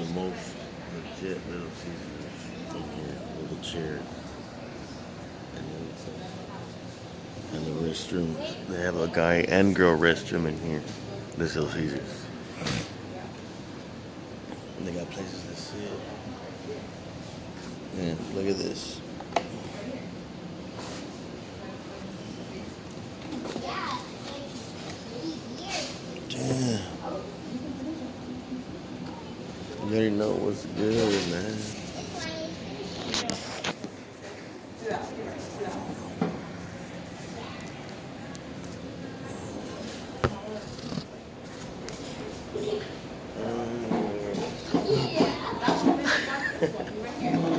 the most legit Little Caesars in here with chairs and everything. And the restrooms. They have a guy and girl restroom in here. This Little Caesars. And they got places to sit. Man, look at this. You already know what's good, man. Damn.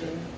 Thank you.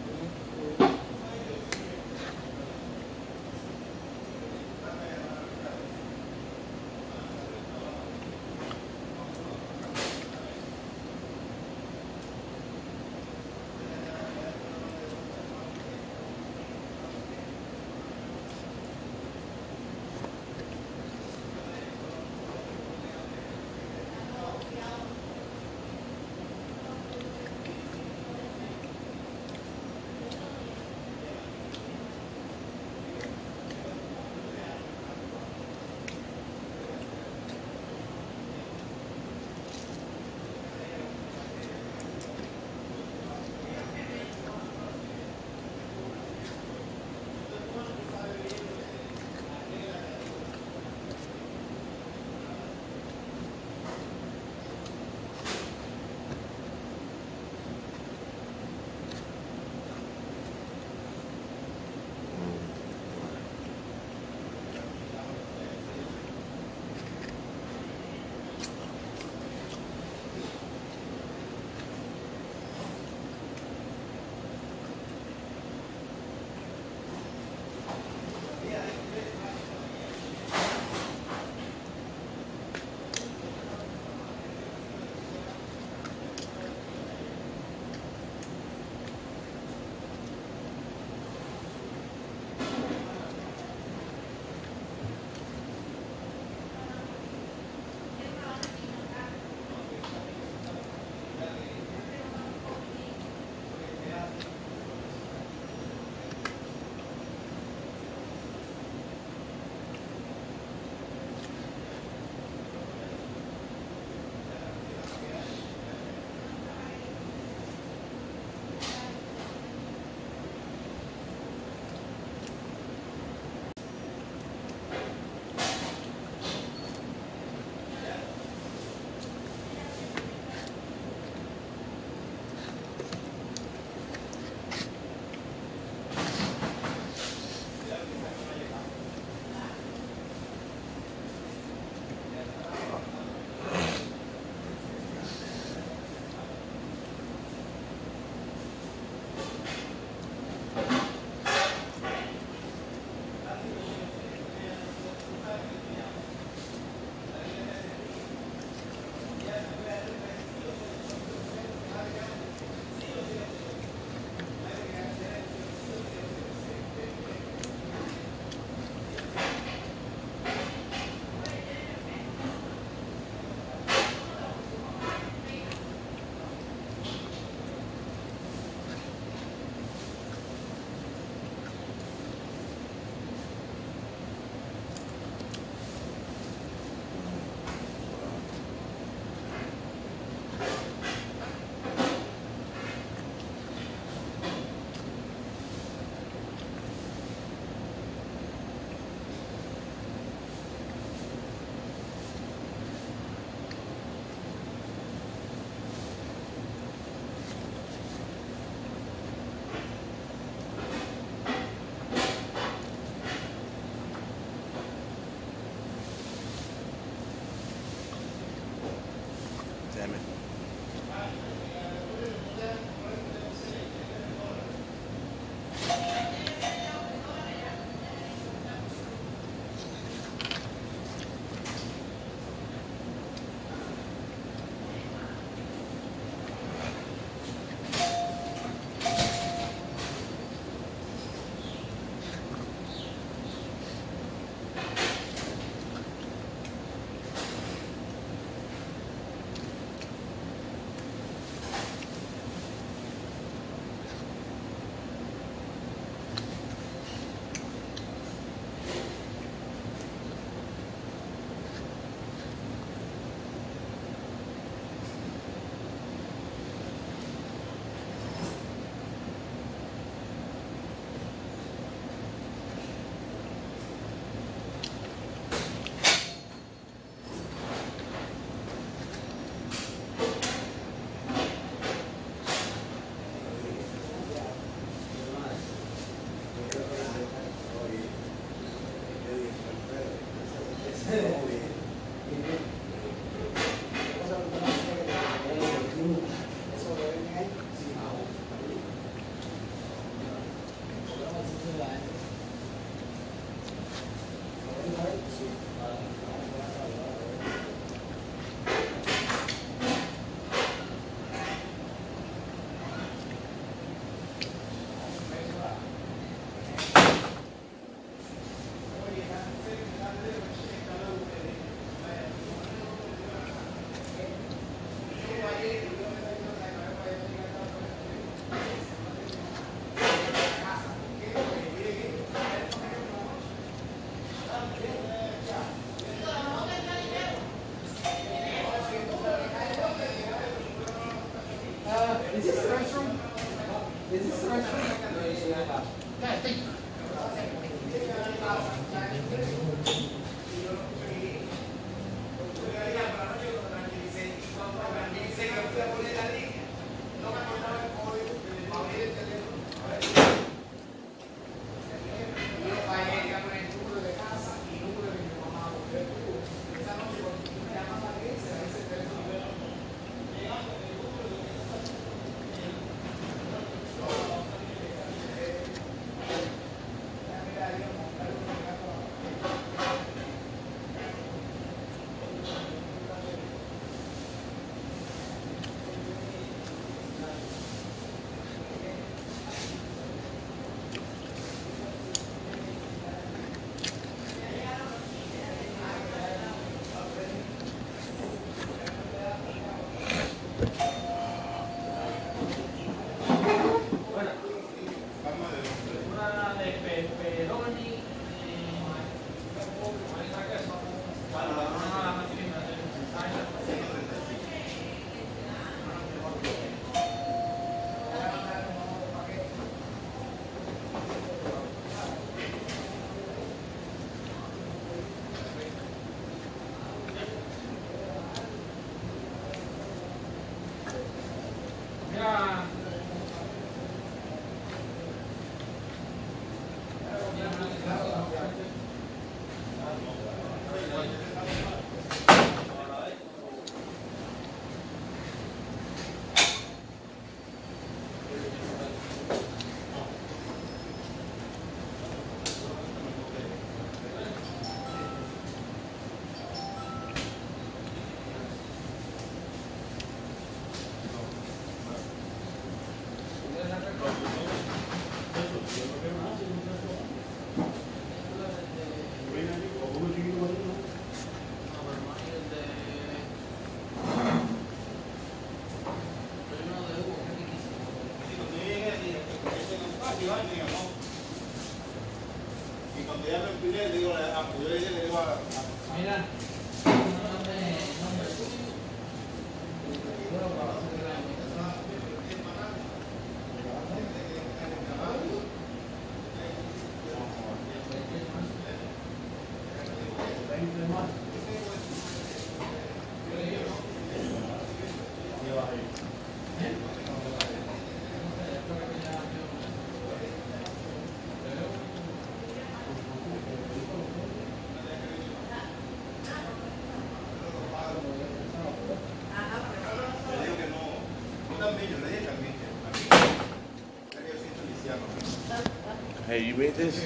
Hey, you made this?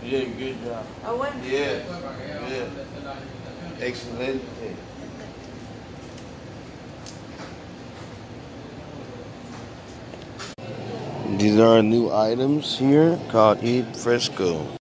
You did a good job. Oh, what? Yeah. Yeah. Excellent. These are new items here called Eat Fresco.